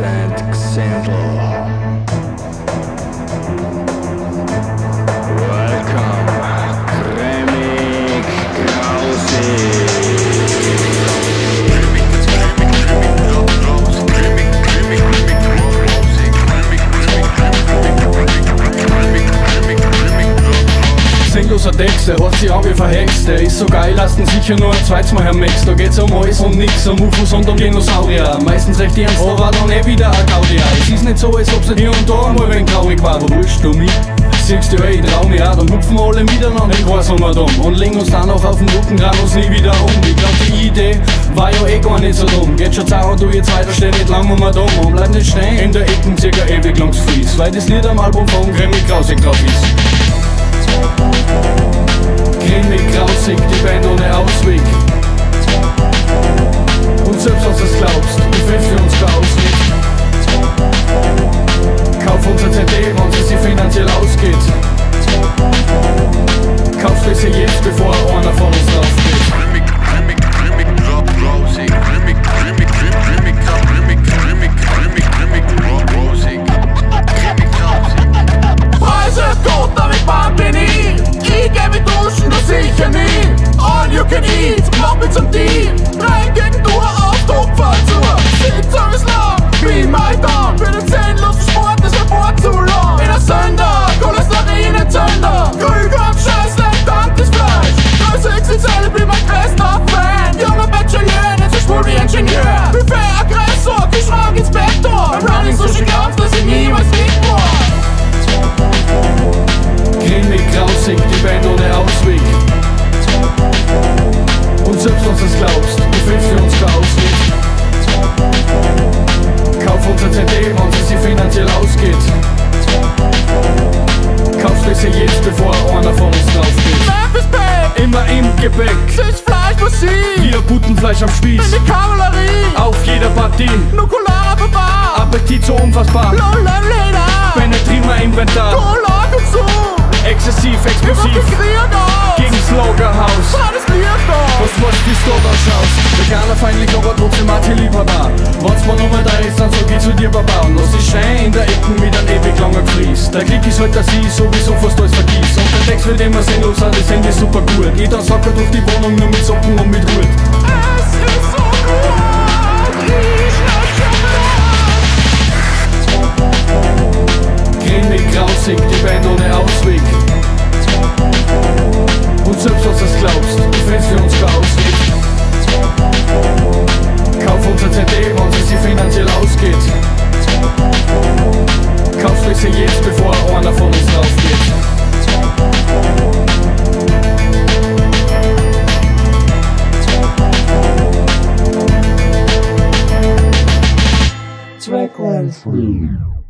accident example Text, der hat sich auch wie verhext. Der ist so geil, lasst ihn sicher nur ein zweites Mal hermix. Da geht's um alles und nix, um UFOs und um Dinosaurier. Meistens recht ernst, aber dann eh wieder ein Gaudier. Es ist nicht so, als ob's nicht hier und da einmal wen traurig war, aber wurscht um mich. Siehst du, ey, ich trau mich auch, dann hupfen wir alle miteinander in Quasummerdumm und legen uns dann auch auf den Rücken, ran uns nie wieder um. Ich glaub, die Idee war ja eh gar nicht so dumm. Geht schon und du jetzt weiter, steh nicht lang um dumm und bleib nicht stehen in der Ecken circa ewig langs Fries, weil das Lied am Album von Grammy Grausig drauf ist. All you can eat. Moments of deep. Du glaubst, du fällst für uns raus nicht. Kauf unsere CD, wenn sie sich finanziell ausgeht. Kauf besser jetzt, bevor einer von uns draufgeht. Immer im Gepäck, Süß Fleisch, Musik. wir Putenfleisch am Spieß. Die Kavallerie, Auf jeder Partie, Nukular Baba, Appetit so unfassbar. Lolem Leder, Penetrieren wir Inventar, exzessiv, explosiv. Schaust? Der kleine feindlich, aber trotzdem hat die Liebhaber. Wenn's mir nochmal da ist, dann sag ich zu dir, Baba. Und lass dich schön in der Ecken mit einem ewig langen Fries. Der Klick ist halt, dass ich sowieso fast alles vergieß. Und der Text wird immer sinnlos, das Handy ist super gut. Jeder sagt durch die Wohnung nur mit Socken und mit Hut. Es ist so gut, ich schnapp Grimmig, grausig, die Band ohne Ausweg. Kauf besser jetzt, bevor einer von uns draufgeht. Zweck one.